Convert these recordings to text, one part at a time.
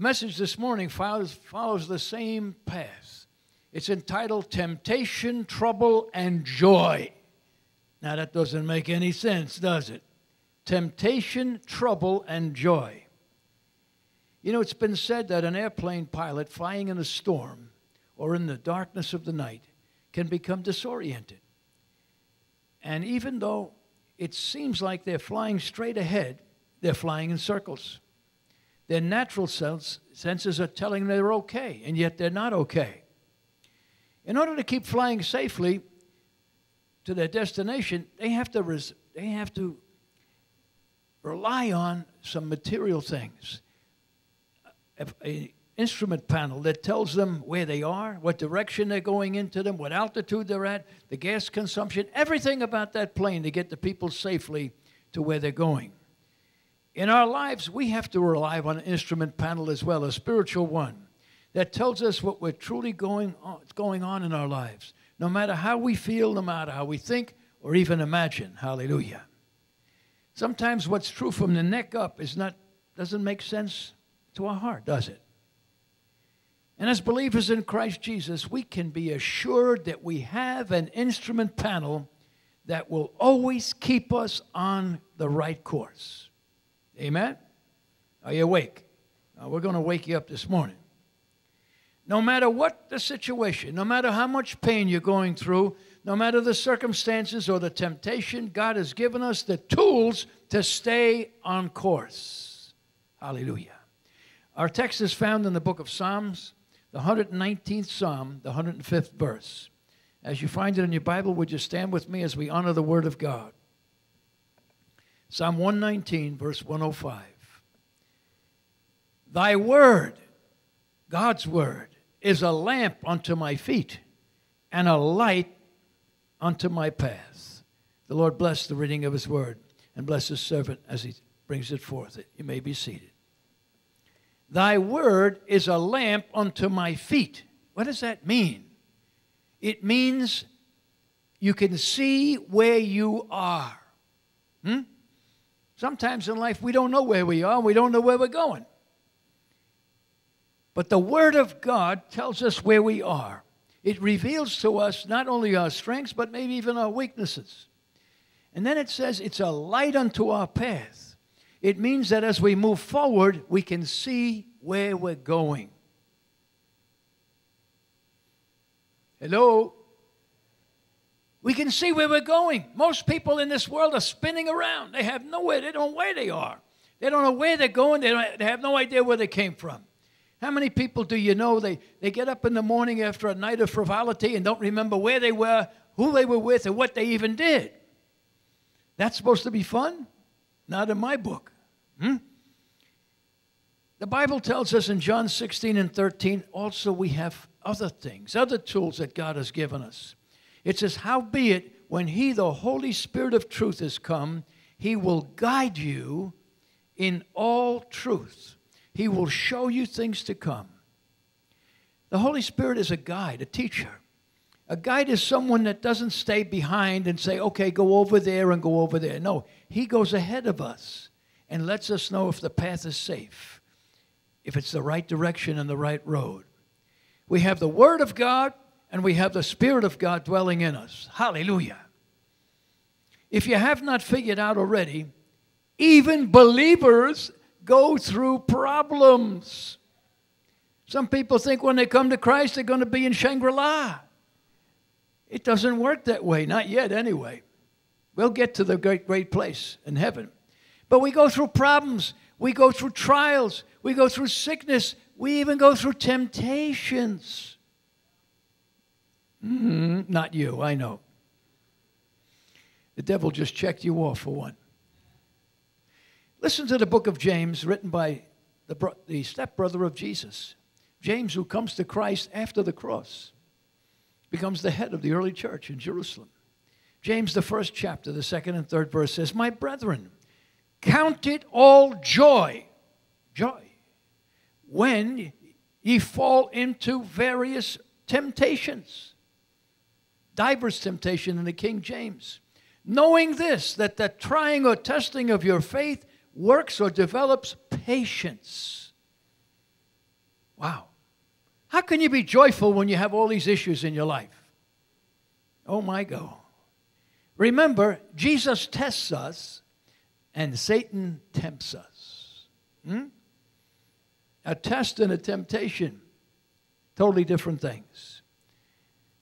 The message this morning follows, follows the same path. It's entitled Temptation, Trouble, and Joy. Now, that doesn't make any sense, does it? Temptation, trouble, and joy. You know, it's been said that an airplane pilot flying in a storm or in the darkness of the night can become disoriented. And even though it seems like they're flying straight ahead, they're flying in circles. Their natural sense, senses are telling them they're okay, and yet they're not okay. In order to keep flying safely to their destination, they have to, res- they have to rely on some material things. An instrument panel that tells them where they are, what direction they're going into them, what altitude they're at, the gas consumption, everything about that plane to get the people safely to where they're going. In our lives, we have to rely on an instrument panel as well, a spiritual one that tells us what we're truly going on, going on in our lives, no matter how we feel, no matter how we think or even imagine. Hallelujah. Sometimes what's true from the neck up is not doesn't make sense to our heart, does it? And as believers in Christ Jesus, we can be assured that we have an instrument panel that will always keep us on the right course. Amen? Are you awake? Now, we're going to wake you up this morning. No matter what the situation, no matter how much pain you're going through, no matter the circumstances or the temptation, God has given us the tools to stay on course. Hallelujah. Our text is found in the book of Psalms, the 119th Psalm, the 105th verse. As you find it in your Bible, would you stand with me as we honor the Word of God? Psalm 119, verse 105. Thy Word, God's Word, is a lamp unto my feet and a light unto my path. The Lord bless the reading of his word and bless his servant as he brings it forth. You may be seated. Thy word is a lamp unto my feet. What does that mean? It means you can see where you are. Hmm? Sometimes in life we don't know where we are, we don't know where we're going. But the Word of God tells us where we are. It reveals to us not only our strengths, but maybe even our weaknesses. And then it says it's a light unto our path. It means that as we move forward, we can see where we're going. Hello? We can see where we're going. Most people in this world are spinning around. They have nowhere, they don't know where they are. They don't know where they're going, they, they have no idea where they came from. How many people do you know they, they get up in the morning after a night of frivolity and don't remember where they were, who they were with, and what they even did? That's supposed to be fun? Not in my book. Hmm? The Bible tells us in John 16 and 13 also we have other things, other tools that God has given us. It says, Howbeit, when He, the Holy Spirit of truth, is come, He will guide you in all truth. He will show you things to come. The Holy Spirit is a guide, a teacher. A guide is someone that doesn't stay behind and say, okay, go over there and go over there. No, He goes ahead of us and lets us know if the path is safe, if it's the right direction and the right road. We have the Word of God and we have the Spirit of God dwelling in us. Hallelujah. If you have not figured out already, even believers go through problems. Some people think when they come to Christ, they're going to be in Shangri La. It doesn't work that way, not yet, anyway. We'll get to the great, great place in heaven. But we go through problems, we go through trials, we go through sickness, we even go through temptations. Mm-hmm. Not you, I know. The devil just checked you off for one. Listen to the book of James, written by the, bro- the stepbrother of Jesus. James, who comes to Christ after the cross, becomes the head of the early church in Jerusalem. James, the first chapter, the second and third verse says, My brethren, count it all joy, joy, when ye fall into various temptations. Divers temptation in the King James. Knowing this, that the trying or testing of your faith works or develops patience. Wow. How can you be joyful when you have all these issues in your life? Oh my God. Remember, Jesus tests us and Satan tempts us. Hmm? A test and a temptation, totally different things.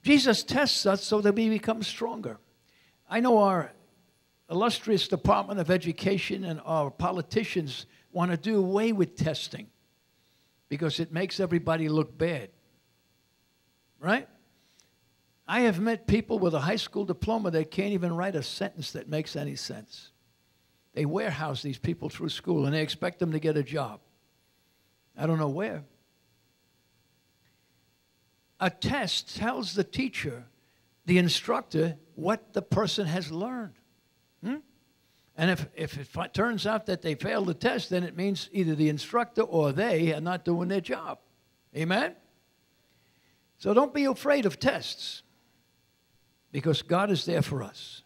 Jesus tests us so that we become stronger. I know our illustrious Department of Education and our politicians want to do away with testing because it makes everybody look bad. Right? I have met people with a high school diploma that can't even write a sentence that makes any sense. They warehouse these people through school and they expect them to get a job. I don't know where. A test tells the teacher, the instructor, what the person has learned. Hmm? And if, if it turns out that they failed the test, then it means either the instructor or they are not doing their job. Amen? So don't be afraid of tests because God is there for us.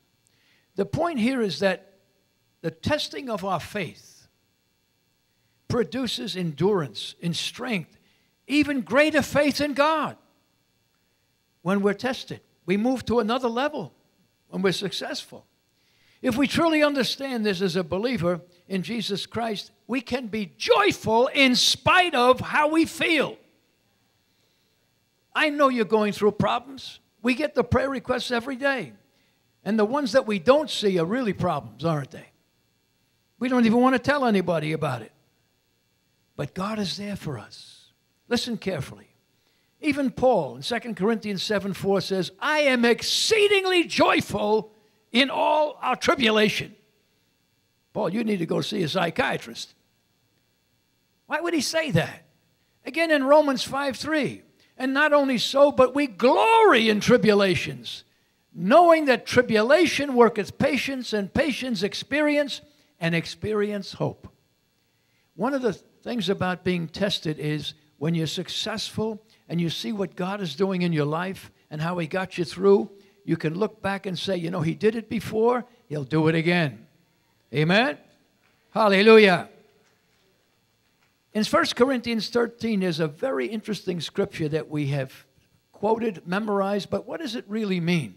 The point here is that the testing of our faith produces endurance and strength, even greater faith in God. When we're tested, we move to another level when we're successful. If we truly understand this as a believer in Jesus Christ, we can be joyful in spite of how we feel. I know you're going through problems. We get the prayer requests every day. And the ones that we don't see are really problems, aren't they? We don't even want to tell anybody about it. But God is there for us. Listen carefully. Even Paul in 2 Corinthians 7 4 says, I am exceedingly joyful in all our tribulation. Paul, you need to go see a psychiatrist. Why would he say that? Again in Romans 5 3. And not only so, but we glory in tribulations, knowing that tribulation worketh patience, and patience experience, and experience hope. One of the things about being tested is when you're successful and you see what God is doing in your life and how He got you through, you can look back and say, you know, He did it before, He'll do it again. Amen? Hallelujah. In 1 Corinthians 13, there's a very interesting scripture that we have quoted, memorized, but what does it really mean?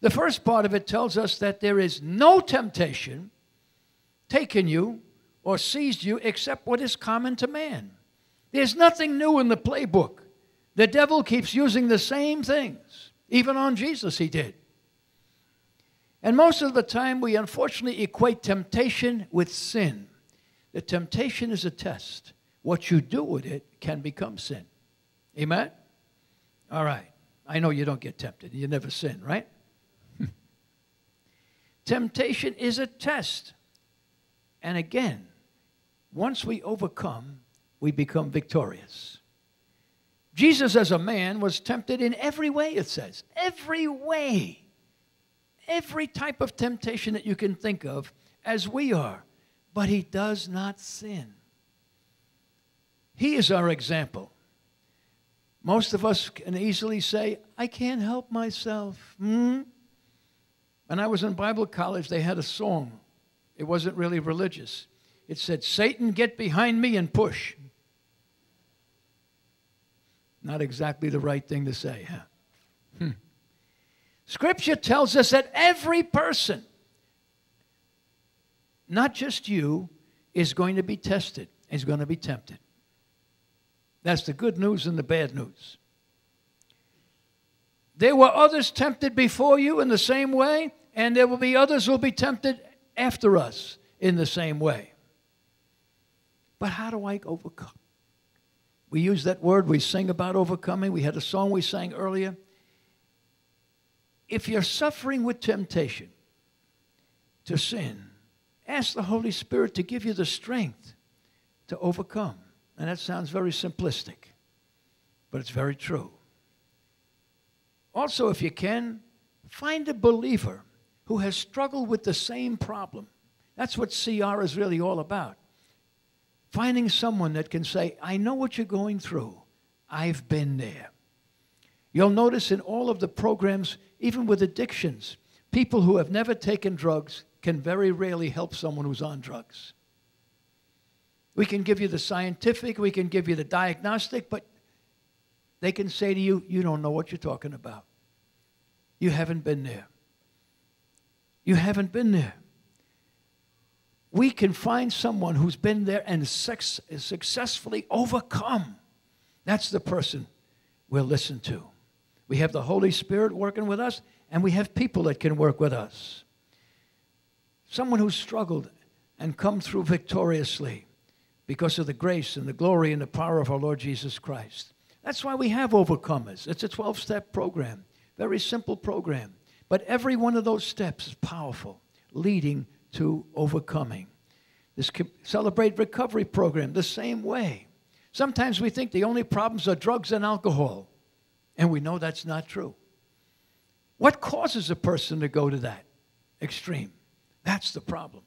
The first part of it tells us that there is no temptation taken you or seized you except what is common to man. There's nothing new in the playbook. The devil keeps using the same things. Even on Jesus, he did. And most of the time, we unfortunately equate temptation with sin. The temptation is a test. What you do with it can become sin. Amen? All right. I know you don't get tempted. You never sin, right? Temptation is a test. And again, once we overcome, we become victorious. Jesus, as a man, was tempted in every way, it says. Every way. Every type of temptation that you can think of, as we are. But he does not sin. He is our example. Most of us can easily say, I can't help myself. Hmm? When I was in Bible college, they had a song it wasn't really religious. It said, Satan, get behind me and push. Not exactly the right thing to say, huh? Hmm. Scripture tells us that every person, not just you, is going to be tested, is going to be tempted. That's the good news and the bad news. There were others tempted before you in the same way, and there will be others who will be tempted after us in the same way. But how do I overcome? We use that word, we sing about overcoming. We had a song we sang earlier. If you're suffering with temptation to sin, ask the Holy Spirit to give you the strength to overcome. And that sounds very simplistic, but it's very true. Also, if you can, find a believer who has struggled with the same problem. That's what CR is really all about. Finding someone that can say, I know what you're going through. I've been there. You'll notice in all of the programs, even with addictions, people who have never taken drugs can very rarely help someone who's on drugs. We can give you the scientific, we can give you the diagnostic, but they can say to you, You don't know what you're talking about. You haven't been there. You haven't been there. We can find someone who's been there and sex, successfully overcome. That's the person we'll listen to. We have the Holy Spirit working with us, and we have people that can work with us. Someone who's struggled and come through victoriously because of the grace and the glory and the power of our Lord Jesus Christ. That's why we have overcomers. It's a 12 step program, very simple program. But every one of those steps is powerful, leading to overcoming. This Celebrate Recovery program, the same way. Sometimes we think the only problems are drugs and alcohol, and we know that's not true. What causes a person to go to that extreme? That's the problem.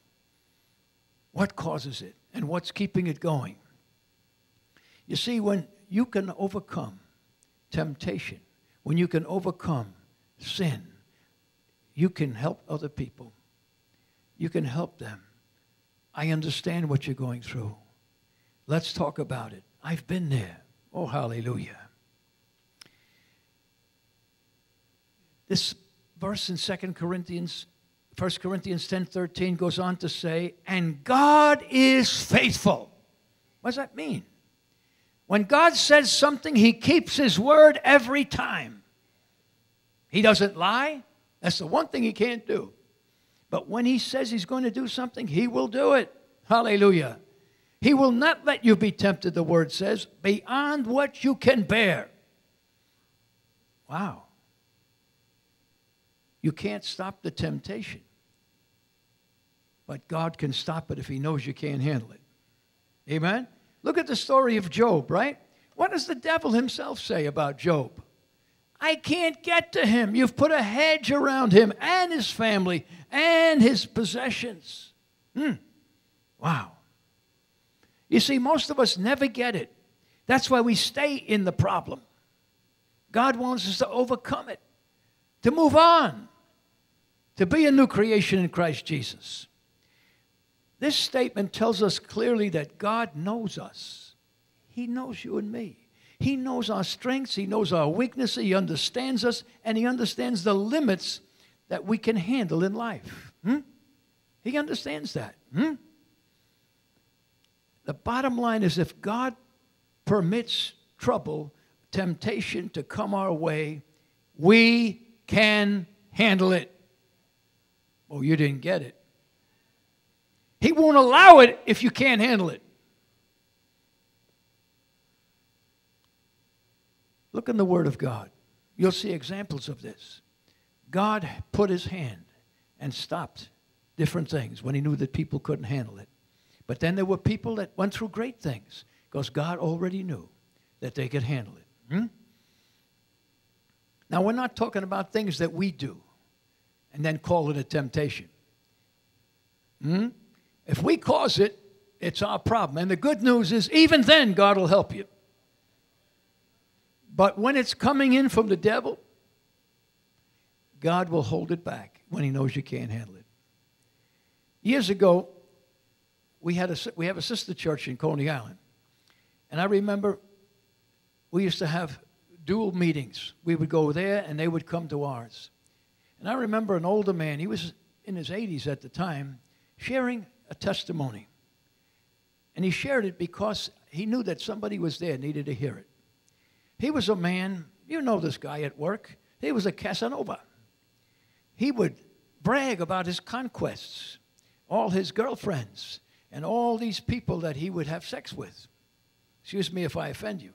What causes it? and what's keeping it going. You see, when you can overcome temptation, when you can overcome sin, you can help other people. You can help them. I understand what you're going through. Let's talk about it. I've been there. Oh, hallelujah. This verse in 2 Corinthians 1 Corinthians 10:13 goes on to say, "And God is faithful." What does that mean? When God says something, he keeps his word every time. He doesn't lie. That's the one thing he can't do. But when he says he's going to do something, he will do it. Hallelujah. He will not let you be tempted, the word says, beyond what you can bear. Wow. You can't stop the temptation. But God can stop it if He knows you can't handle it. Amen? Look at the story of Job, right? What does the devil himself say about Job? I can't get to him. You've put a hedge around him and his family and his possessions. Hmm. Wow. You see, most of us never get it. That's why we stay in the problem. God wants us to overcome it, to move on, to be a new creation in Christ Jesus. This statement tells us clearly that God knows us. He knows you and me. He knows our strengths, He knows our weaknesses, He understands us, and He understands the limits that we can handle in life. Hmm? He understands that. Hmm? The bottom line is if God permits trouble, temptation to come our way, we can handle it. Oh, you didn't get it. He won't allow it if you can't handle it. Look in the Word of God. You'll see examples of this. God put his hand and stopped different things when he knew that people couldn't handle it. But then there were people that went through great things because God already knew that they could handle it. Hmm? Now, we're not talking about things that we do and then call it a temptation. Hmm? If we cause it, it's our problem. And the good news is, even then, God will help you. But when it's coming in from the devil, God will hold it back when He knows you can't handle it. Years ago, we, had a, we have a sister church in Coney Island. And I remember we used to have dual meetings. We would go there and they would come to ours. And I remember an older man, he was in his 80s at the time, sharing a testimony. And he shared it because he knew that somebody was there needed to hear it. He was a man, you know this guy at work, he was a Casanova. He would brag about his conquests, all his girlfriends, and all these people that he would have sex with. Excuse me if I offend you.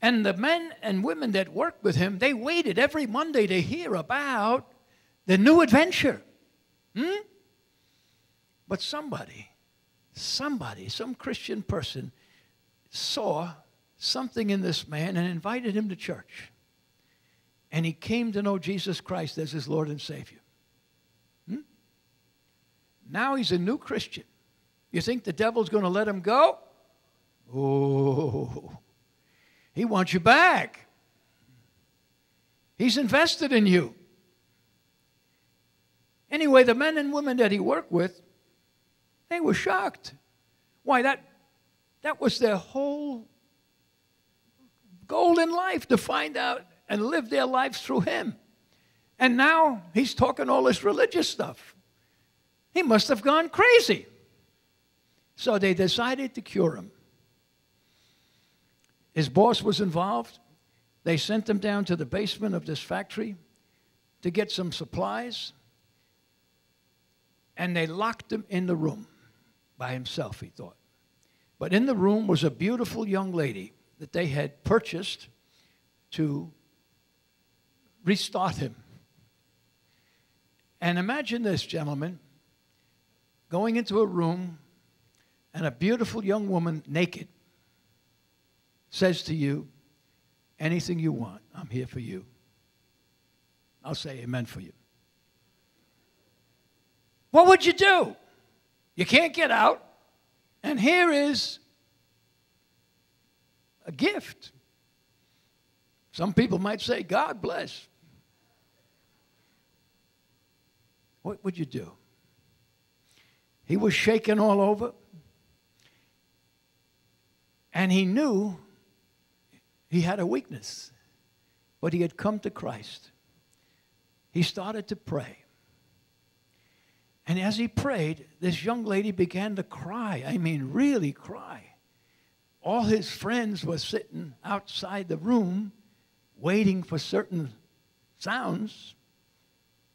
And the men and women that worked with him, they waited every Monday to hear about the new adventure. Hmm? But somebody, somebody, some Christian person saw something in this man and invited him to church. And he came to know Jesus Christ as his Lord and Savior. Hmm? Now he's a new Christian. You think the devil's going to let him go? Oh, he wants you back. He's invested in you. Anyway, the men and women that he worked with, they were shocked. Why, that, that was their whole goal in life to find out and live their lives through him. And now he's talking all this religious stuff. He must have gone crazy. So they decided to cure him. His boss was involved. They sent him down to the basement of this factory to get some supplies. And they locked him in the room by himself, he thought. But in the room was a beautiful young lady that they had purchased to restart him. And imagine this, gentlemen, going into a room and a beautiful young woman, naked, says to you, Anything you want, I'm here for you. I'll say amen for you. What would you do? You can't get out. And here is a gift. Some people might say, God bless. What would you do? He was shaken all over. And he knew he had a weakness, but he had come to Christ. He started to pray. And as he prayed, this young lady began to cry. I mean, really cry. All his friends were sitting outside the room waiting for certain sounds,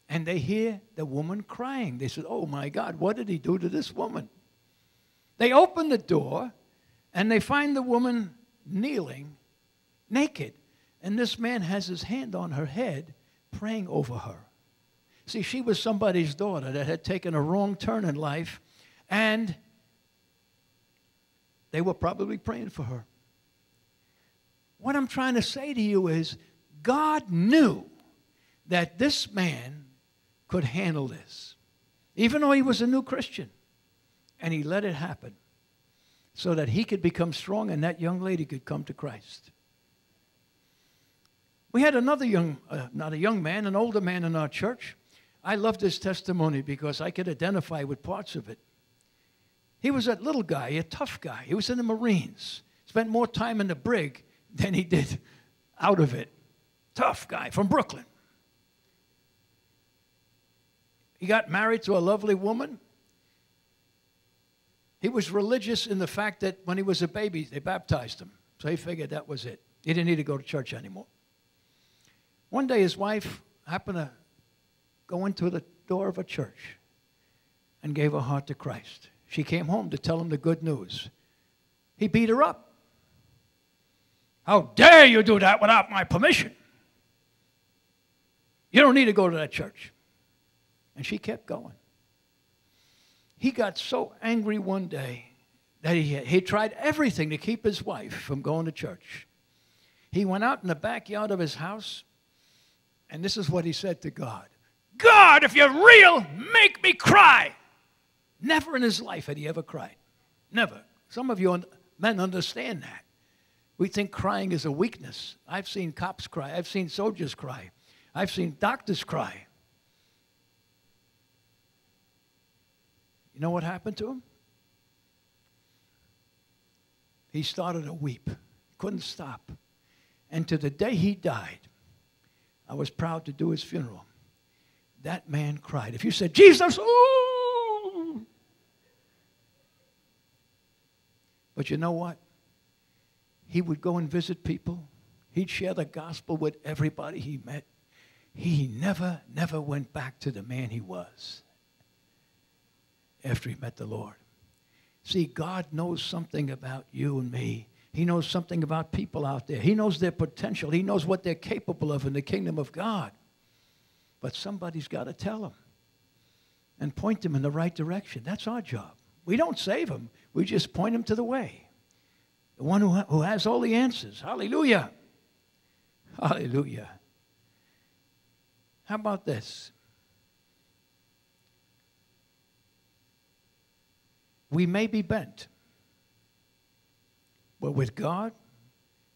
and they hear the woman crying. They said, Oh my God, what did he do to this woman? They open the door and they find the woman kneeling naked. And this man has his hand on her head, praying over her. See, she was somebody's daughter that had taken a wrong turn in life, and they were probably praying for her. What I'm trying to say to you is God knew that this man could handle this, even though he was a new Christian. And he let it happen so that he could become strong and that young lady could come to Christ. We had another young, uh, not a young man, an older man in our church. I love this testimony because I could identify with parts of it. He was a little guy, a tough guy. He was in the Marines, spent more time in the brig than he did out of it. Tough guy from Brooklyn. He got married to a lovely woman. He was religious in the fact that when he was a baby, they baptized him. So he figured that was it. He didn't need to go to church anymore. One day his wife happened to go into the door of a church and gave her heart to Christ. She came home to tell him the good news. He beat her up. How dare you do that without my permission? You don't need to go to that church. And she kept going. He got so angry one day that he, he tried everything to keep his wife from going to church. He went out in the backyard of his house and this is what he said to God God, if you're real, make me cry. Never in his life had he ever cried. Never. Some of you men understand that. We think crying is a weakness. I've seen cops cry, I've seen soldiers cry, I've seen doctors cry. You know what happened to him? He started to weep, couldn't stop. And to the day he died, I was proud to do his funeral. That man cried. If you said, Jesus, ooh. But you know what? He would go and visit people. He'd share the gospel with everybody he met. He never, never went back to the man he was after he met the Lord. See, God knows something about you and me he knows something about people out there. He knows their potential. He knows what they're capable of in the kingdom of God. But somebody's got to tell them and point them in the right direction. That's our job. We don't save them, we just point them to the way. The one who, who has all the answers. Hallelujah. Hallelujah. How about this? We may be bent. But with God,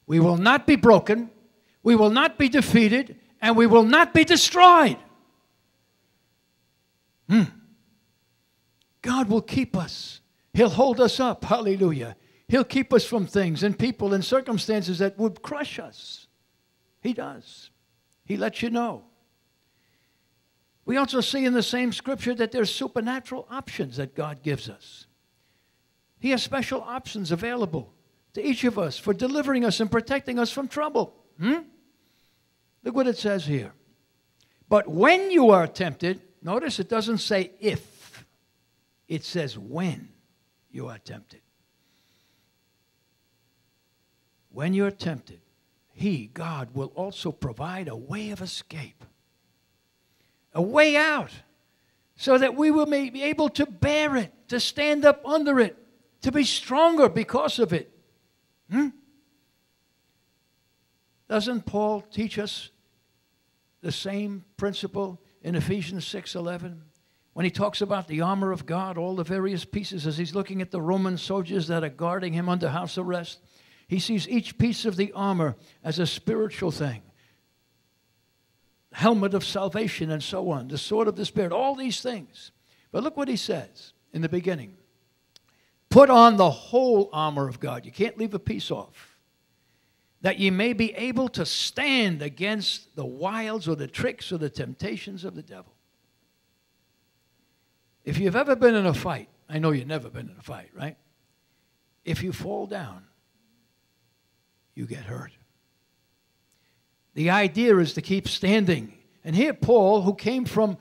we will not be broken, we will not be defeated, and we will not be destroyed. Hmm. God will keep us He'll hold us up. Hallelujah. He'll keep us from things and people and circumstances that would crush us. He does. He lets you know. We also see in the same scripture that there's supernatural options that God gives us. He has special options available to each of us for delivering us and protecting us from trouble. Hmm? Look what it says here. But when you are tempted, notice it doesn't say if, it says when you are tempted. When you're tempted, He, God, will also provide a way of escape, a way out, so that we will be able to bear it, to stand up under it, to be stronger because of it. Hmm? Doesn't Paul teach us the same principle in Ephesians 6:11 when he talks about the armor of God, all the various pieces as he's looking at the Roman soldiers that are guarding him under house arrest. He sees each piece of the armor as a spiritual thing. Helmet of salvation and so on, the sword of the spirit, all these things. But look what he says in the beginning. Put on the whole armor of God. You can't leave a piece off that ye may be able to stand against the wiles or the tricks or the temptations of the devil. If you've ever been in a fight, I know you've never been in a fight, right? If you fall down, you get hurt. The idea is to keep standing. And here, Paul, who came from,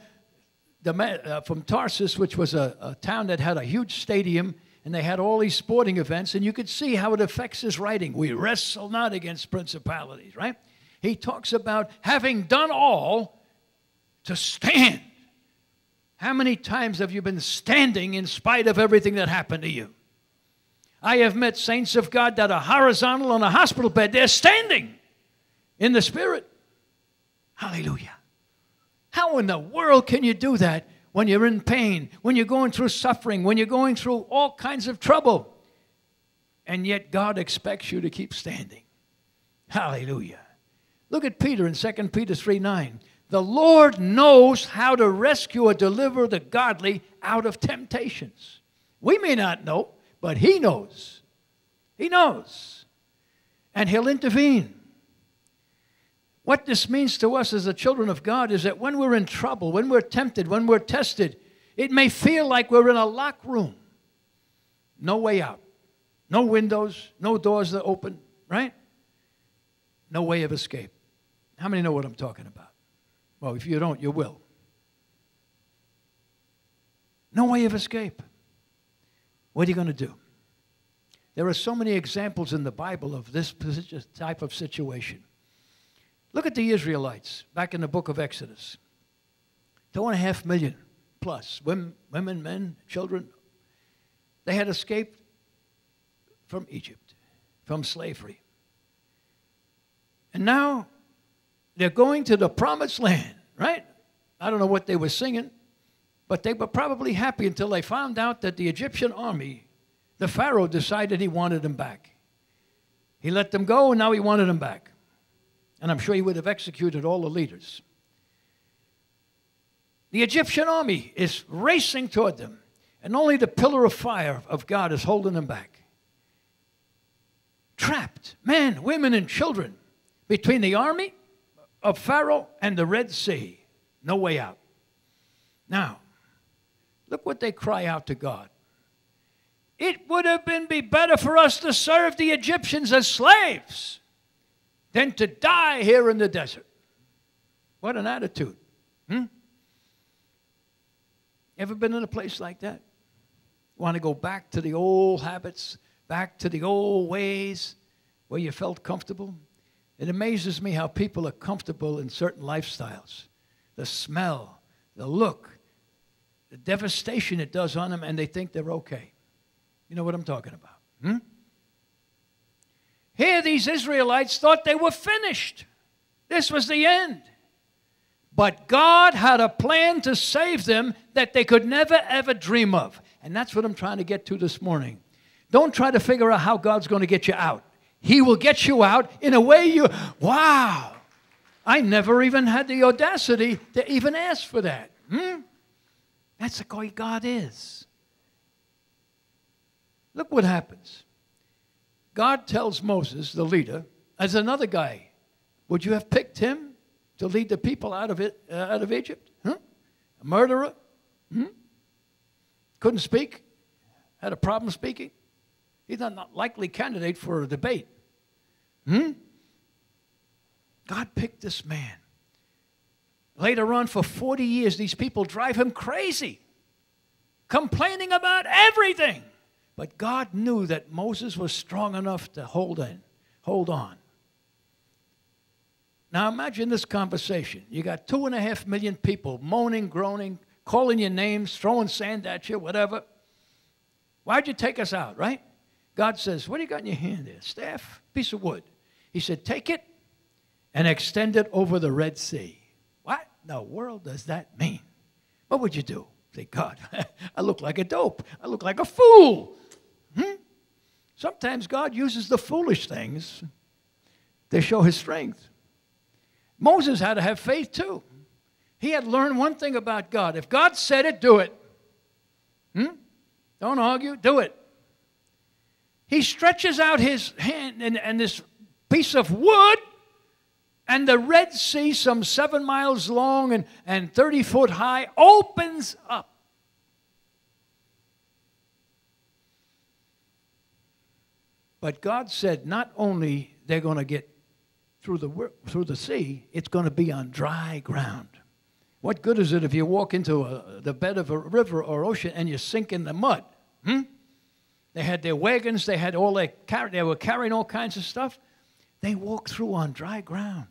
uh, from Tarsus, which was a, a town that had a huge stadium and they had all these sporting events, and you could see how it affects his writing. We wrestle not against principalities, right? He talks about having done all to stand. How many times have you been standing in spite of everything that happened to you? I have met saints of God that are horizontal on a hospital bed. They're standing in the Spirit. Hallelujah. How in the world can you do that when you're in pain, when you're going through suffering, when you're going through all kinds of trouble. And yet God expects you to keep standing. Hallelujah. Look at Peter in 2 Peter 3 9. The Lord knows how to rescue or deliver the godly out of temptations. We may not know, but He knows. He knows. And He'll intervene. What this means to us as the children of God is that when we're in trouble, when we're tempted, when we're tested, it may feel like we're in a locked room. No way out. No windows, no doors that open, right? No way of escape. How many know what I'm talking about? Well, if you don't, you will. No way of escape. What are you going to do? There are so many examples in the Bible of this type of situation. Look at the Israelites back in the book of Exodus. Two and a half million plus women, women, men, children. They had escaped from Egypt, from slavery. And now they're going to the promised land, right? I don't know what they were singing, but they were probably happy until they found out that the Egyptian army, the Pharaoh, decided he wanted them back. He let them go, and now he wanted them back. And I'm sure he would have executed all the leaders. The Egyptian army is racing toward them, and only the pillar of fire of God is holding them back. Trapped, men, women, and children, between the army of Pharaoh and the Red Sea. No way out. Now, look what they cry out to God. It would have been be better for us to serve the Egyptians as slaves than to die here in the desert. What an attitude. Hmm? Ever been in a place like that? Want to go back to the old habits, back to the old ways where you felt comfortable? It amazes me how people are comfortable in certain lifestyles. The smell, the look, the devastation it does on them, and they think they're okay. You know what I'm talking about? Hmm? Here, these Israelites thought they were finished. This was the end. But God had a plan to save them that they could never, ever dream of. And that's what I'm trying to get to this morning. Don't try to figure out how God's going to get you out. He will get you out in a way you, wow. I never even had the audacity to even ask for that. Hmm? That's the way God is. Look what happens. God tells Moses, the leader, as another guy, would you have picked him to lead the people out of, it, uh, out of Egypt? Huh? A murderer? Hmm? Couldn't speak? Had a problem speaking? He's not a likely candidate for a debate. Hmm? God picked this man. Later on, for 40 years, these people drive him crazy, complaining about everything. But God knew that Moses was strong enough to hold in, hold on. Now imagine this conversation. You got two and a half million people moaning, groaning, calling your names, throwing sand at you, whatever. Why'd you take us out, right? God says, What do you got in your hand there? Staff, piece of wood. He said, Take it and extend it over the Red Sea. What in the world does that mean? What would you do? Say, God, I look like a dope. I look like a fool. Hmm? Sometimes God uses the foolish things to show his strength. Moses had to have faith too. He had learned one thing about God. If God said it, do it. Hmm? Don't argue, do it. He stretches out his hand and, and this piece of wood, and the Red Sea, some seven miles long and, and 30 foot high, opens up. But God said not only they're going to get through the, through the sea, it's going to be on dry ground. What good is it if you walk into a, the bed of a river or ocean and you sink in the mud? Hmm? They had their wagons, they had all their they were carrying all kinds of stuff. They walked through on dry ground.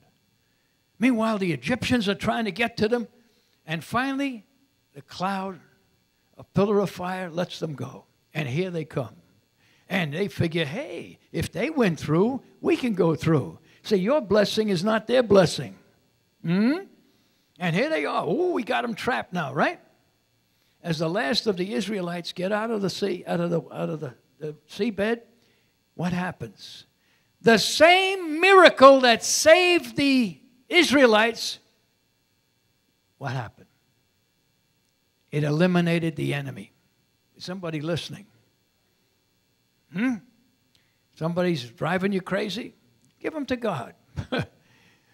Meanwhile, the Egyptians are trying to get to them, and finally, the cloud, a pillar of fire, lets them go. And here they come. And they figure, hey, if they went through, we can go through. See, your blessing is not their blessing. Hmm? And here they are. Oh, we got them trapped now, right? As the last of the Israelites get out of the sea, out of the out of the, the seabed, what happens? The same miracle that saved the Israelites, what happened? It eliminated the enemy. Somebody listening? Hmm? Somebody's driving you crazy? Give them to God.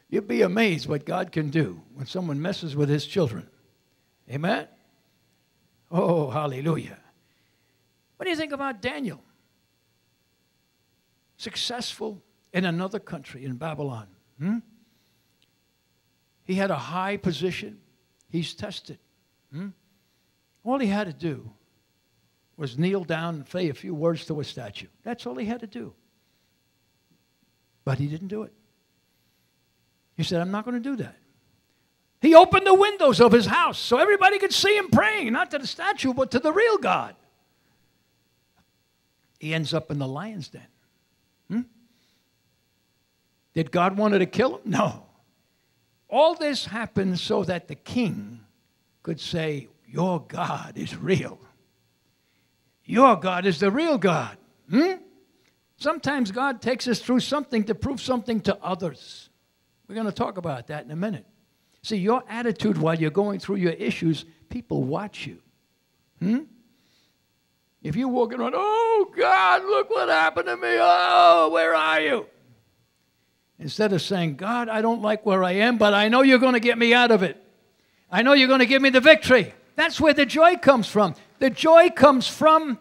You'd be amazed what God can do when someone messes with his children. Amen? Oh, hallelujah. What do you think about Daniel? Successful in another country, in Babylon. Hmm? He had a high position. He's tested. Hmm? All he had to do was kneel down and say a few words to a statue. That's all he had to do. But he didn't do it. He said, I'm not going to do that. He opened the windows of his house so everybody could see him praying, not to the statue, but to the real God. He ends up in the lion's den. Hmm? Did God wanted to kill him? No. All this happened so that the king could say, Your God is real. Your God is the real God. Hmm? Sometimes God takes us through something to prove something to others. We're going to talk about that in a minute. See, your attitude while you're going through your issues, people watch you. Hmm? If you're walking around, oh God, look what happened to me. Oh, where are you? Instead of saying, God, I don't like where I am, but I know you're going to get me out of it. I know you're going to give me the victory. That's where the joy comes from. The joy comes from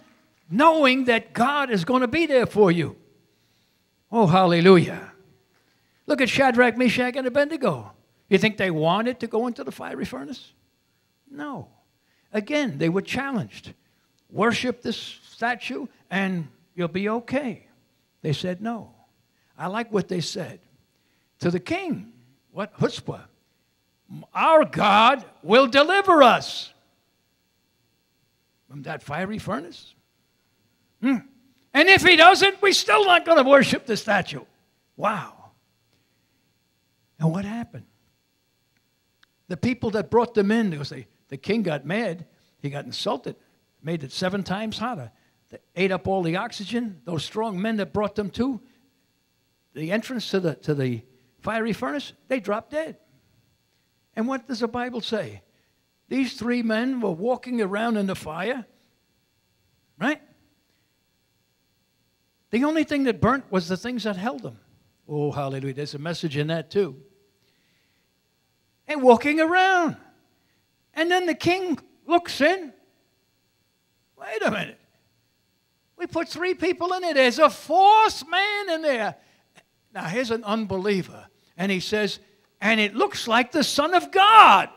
knowing that God is going to be there for you. Oh, hallelujah. Look at Shadrach, Meshach, and Abednego. You think they wanted to go into the fiery furnace? No. Again, they were challenged. Worship this statue and you'll be okay. They said no. I like what they said. To the king, what chutzpah? Our God will deliver us from that fiery furnace. Hmm. And if he doesn't, we're still not going to worship the statue. Wow. And what happened? The people that brought them in, because they, the king got mad, he got insulted, made it seven times hotter. They ate up all the oxygen. Those strong men that brought them to the entrance to the, to the fiery furnace, they dropped dead. And what does the Bible say? These three men were walking around in the fire, right? The only thing that burnt was the things that held them. Oh, hallelujah. There's a message in that too. And walking around. And then the king looks in. Wait a minute. We put three people in it. There's a fourth man in there. Now, here's an unbeliever. And he says, and it looks like the Son of God.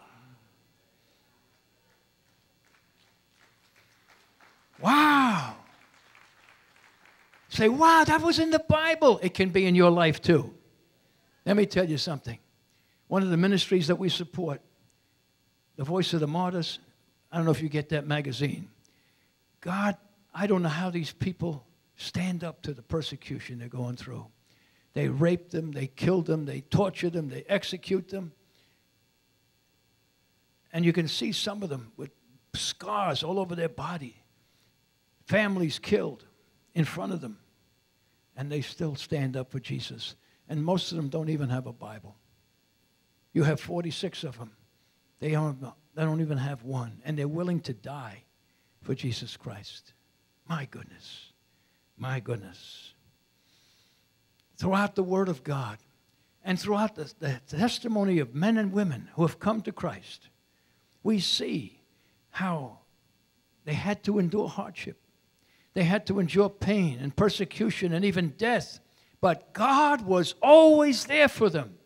Wow. Say, wow, that was in the Bible. It can be in your life too. Let me tell you something. One of the ministries that we support, the Voice of the Martyrs, I don't know if you get that magazine. God, I don't know how these people stand up to the persecution they're going through. They rape them, they kill them, they torture them, they execute them. And you can see some of them with scars all over their body families killed in front of them, and they still stand up for Jesus. And most of them don't even have a Bible. You have 46 of them. They don't, they don't even have one, and they're willing to die for Jesus Christ. My goodness. My goodness. Throughout the Word of God and throughout the, the testimony of men and women who have come to Christ, we see how they had to endure hardship. They had to endure pain and persecution and even death. But God was always there for them.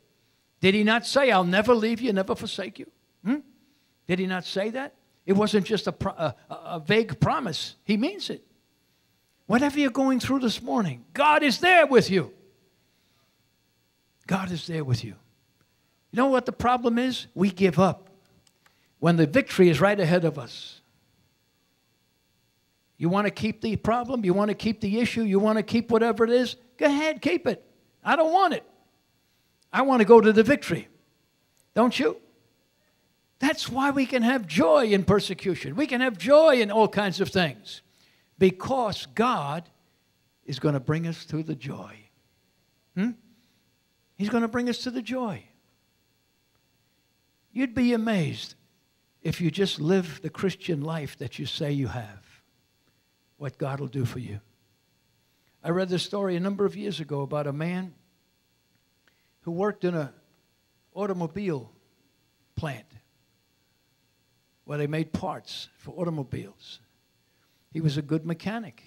Did He not say, I'll never leave you, never forsake you? Hmm? Did He not say that? It wasn't just a, a, a vague promise, He means it. Whatever you're going through this morning, God is there with you. God is there with you. You know what the problem is? We give up when the victory is right ahead of us. You want to keep the problem? You want to keep the issue? You want to keep whatever it is? Go ahead, keep it. I don't want it. I want to go to the victory. Don't you? That's why we can have joy in persecution. We can have joy in all kinds of things because God is going to bring us to the joy. Hmm? He's going to bring us to the joy. You'd be amazed if you just live the Christian life that you say you have what God will do for you. I read this story a number of years ago about a man who worked in an automobile plant where they made parts for automobiles. He was a good mechanic,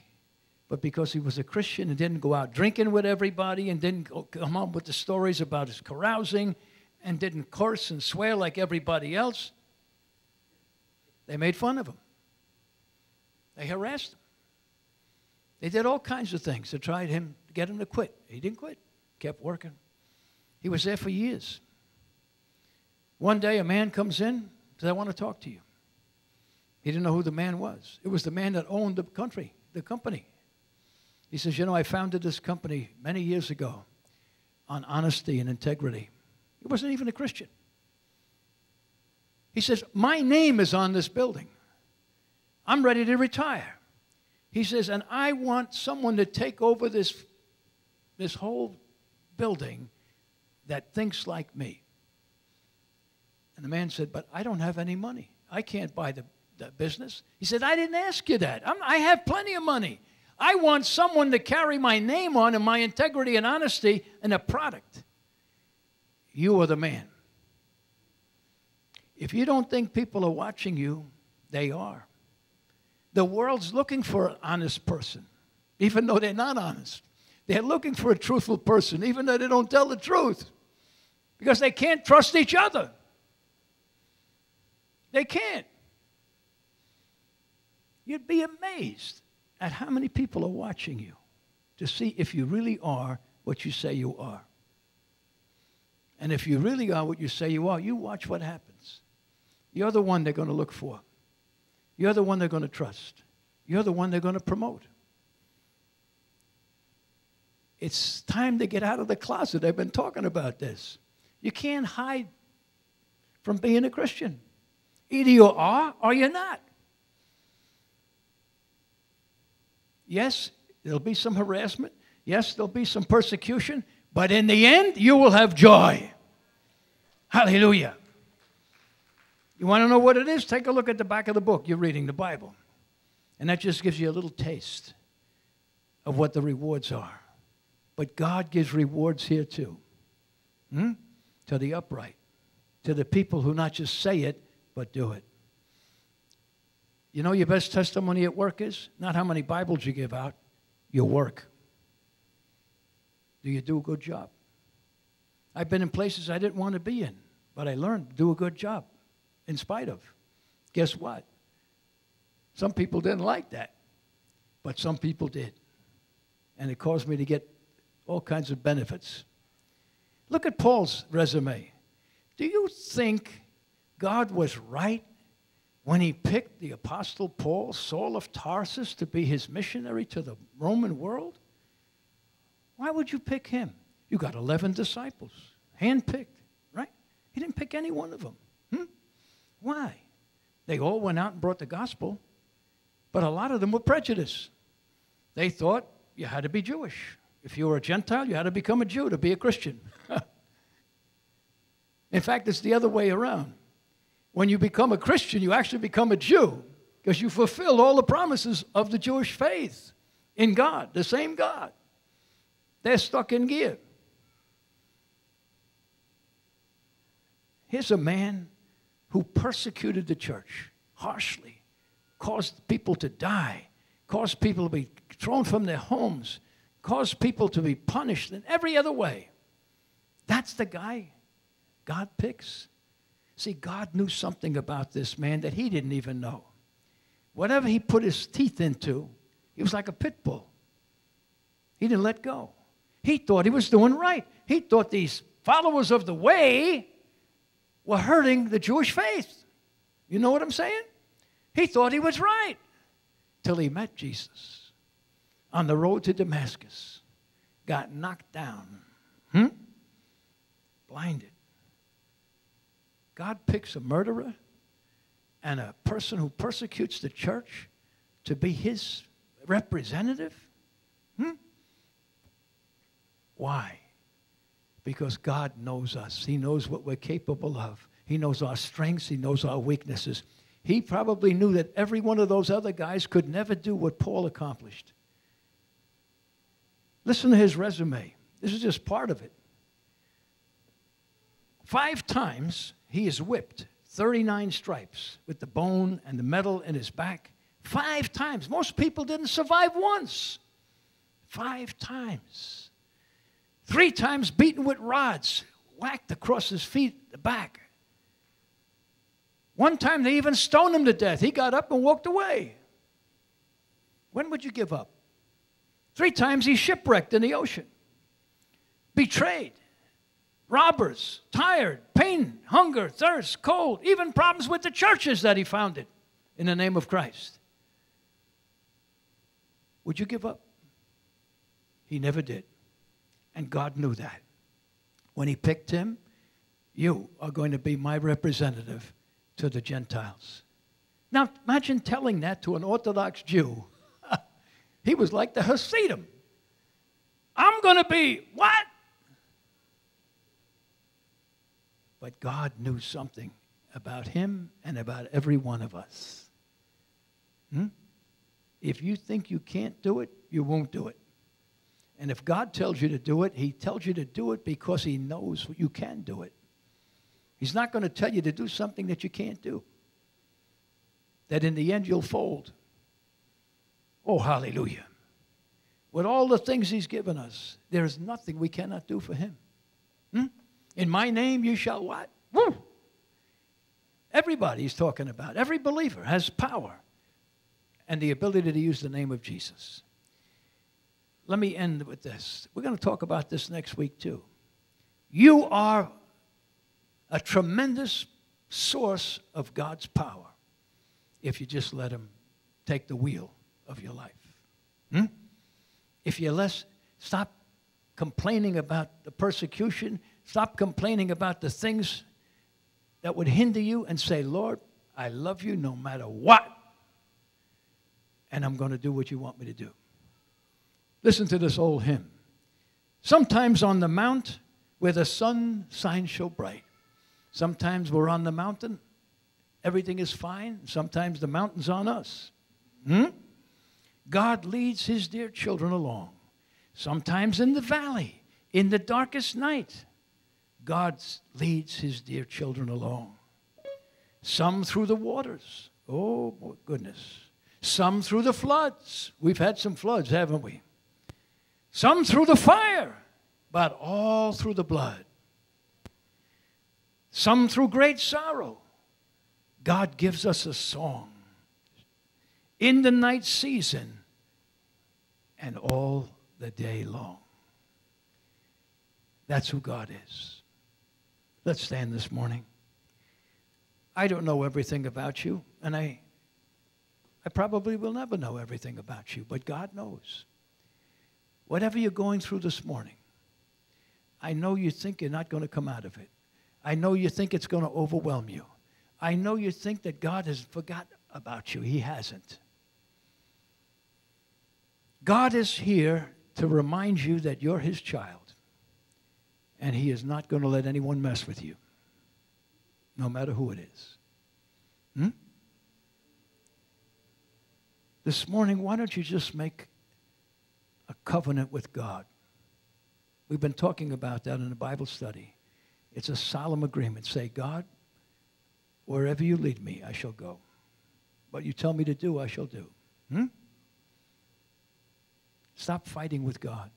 but because he was a Christian and didn't go out drinking with everybody and didn't come up with the stories about his carousing and didn't curse and swear like everybody else, they made fun of him. They harassed him. They did all kinds of things to try him to get him to quit. He didn't quit, kept working. He was there for years. One day a man comes in, says, I want to talk to you. He didn't know who the man was. It was the man that owned the country, the company. He says, You know, I founded this company many years ago on honesty and integrity. He wasn't even a Christian. He says, My name is on this building. I'm ready to retire. He says, and I want someone to take over this, this whole building that thinks like me. And the man said, But I don't have any money. I can't buy the, the business. He said, I didn't ask you that. I'm, I have plenty of money. I want someone to carry my name on and my integrity and honesty in a product. You are the man. If you don't think people are watching you, they are. The world's looking for an honest person, even though they're not honest. They're looking for a truthful person, even though they don't tell the truth, because they can't trust each other. They can't. You'd be amazed at how many people are watching you to see if you really are what you say you are. And if you really are what you say you are, you watch what happens. You're the one they're going to look for. You're the one they're going to trust. You're the one they're going to promote. It's time to get out of the closet. I've been talking about this. You can't hide from being a Christian. Either you are or you're not. Yes, there'll be some harassment. Yes, there'll be some persecution. But in the end, you will have joy. Hallelujah. You want to know what it is? Take a look at the back of the book. You're reading the Bible. And that just gives you a little taste of what the rewards are. But God gives rewards here too. Hmm? To the upright, to the people who not just say it, but do it. You know your best testimony at work is? Not how many Bibles you give out, your work. Do you do a good job? I've been in places I didn't want to be in, but I learned to do a good job in spite of. Guess what? Some people didn't like that, but some people did. And it caused me to get all kinds of benefits. Look at Paul's resume. Do you think God was right when he picked the Apostle Paul, Saul of Tarsus, to be his missionary to the Roman world? Why would you pick him? You got 11 disciples, handpicked, right? He didn't pick any one of them. Hmm? Why? They all went out and brought the gospel, but a lot of them were prejudiced. They thought you had to be Jewish. If you were a Gentile, you had to become a Jew to be a Christian. In fact, it's the other way around. When you become a Christian, you actually become a Jew because you fulfill all the promises of the Jewish faith in God, the same God. They're stuck in gear. Here's a man who persecuted the church harshly, caused people to die, caused people to be thrown from their homes, caused people to be punished in every other way. That's the guy God picks. See, God knew something about this man that he didn't even know. Whatever he put his teeth into, he was like a pit bull. He didn't let go. He thought he was doing right. He thought these followers of the way were hurting the Jewish faith. You know what I'm saying? He thought he was right till he met Jesus on the road to Damascus, got knocked down, hmm? blinded. God picks a murderer and a person who persecutes the church to be his representative? Hmm? Why? Because God knows us. He knows what we're capable of. He knows our strengths. He knows our weaknesses. He probably knew that every one of those other guys could never do what Paul accomplished. Listen to his resume. This is just part of it. Five times he is whipped, 39 stripes with the bone and the metal in his back. Five times. Most people didn't survive once. Five times. Three times beaten with rods, whacked across his feet, the back. One time they even stoned him to death. He got up and walked away. When would you give up? Three times he shipwrecked in the ocean, betrayed, robbers, tired, pain, hunger, thirst, cold, even problems with the churches that he founded in the name of Christ. Would you give up? He never did. And God knew that. When he picked him, you are going to be my representative to the Gentiles. Now, imagine telling that to an Orthodox Jew. he was like the Hasidim. I'm going to be what? But God knew something about him and about every one of us. Hmm? If you think you can't do it, you won't do it. And if God tells you to do it, He tells you to do it because He knows you can do it. He's not going to tell you to do something that you can't do, that in the end you'll fold. Oh, hallelujah. With all the things He's given us, there is nothing we cannot do for Him. Hmm? In my name you shall what? Woo! Everybody he's talking about. Every believer has power and the ability to use the name of Jesus. Let me end with this. We're going to talk about this next week too. You are a tremendous source of God's power if you just let Him take the wheel of your life. Hmm? If you less stop complaining about the persecution Stop complaining about the things that would hinder you and say, Lord, I love you no matter what, and I'm going to do what you want me to do. Listen to this old hymn. Sometimes on the mount where the sun shines so bright. Sometimes we're on the mountain, everything is fine. Sometimes the mountain's on us. Hmm? God leads his dear children along. Sometimes in the valley, in the darkest night, God leads his dear children along. Some through the waters. Oh, goodness. Some through the floods. We've had some floods, haven't we? Some through the fire, but all through the blood. Some through great sorrow. God gives us a song in the night season and all the day long. That's who God is. Let's stand this morning. I don't know everything about you, and I, I probably will never know everything about you, but God knows. Whatever you're going through this morning, I know you think you're not going to come out of it. I know you think it's going to overwhelm you. I know you think that God has forgot about you. He hasn't. God is here to remind you that you're his child. And he is not going to let anyone mess with you, no matter who it is. Hmm? This morning, why don't you just make covenant with God? We've been talking about that in the Bible study. It's a solemn agreement. Say, God, wherever you lead me, I shall go. What you tell me to do, I shall do. Hmm? Stop fighting with God.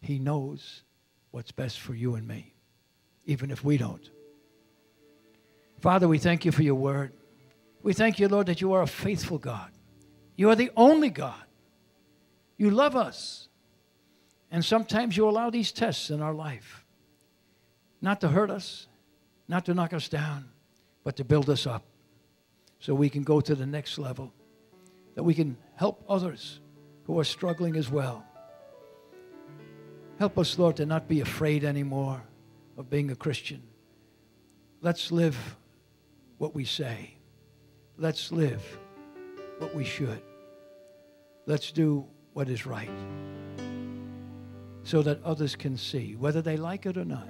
He knows what's best for you and me, even if we don't. Father, we thank you for your word. We thank you, Lord, that you are a faithful God. You are the only God. You love us. And sometimes you allow these tests in our life, not to hurt us, not to knock us down, but to build us up so we can go to the next level, that we can help others who are struggling as well. Help us, Lord, to not be afraid anymore of being a Christian. Let's live what we say. Let's live what we should. Let's do what is right so that others can see, whether they like it or not,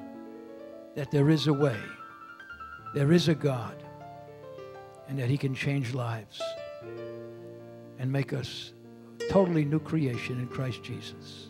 that there is a way, there is a God, and that He can change lives and make us totally new creation in Christ Jesus.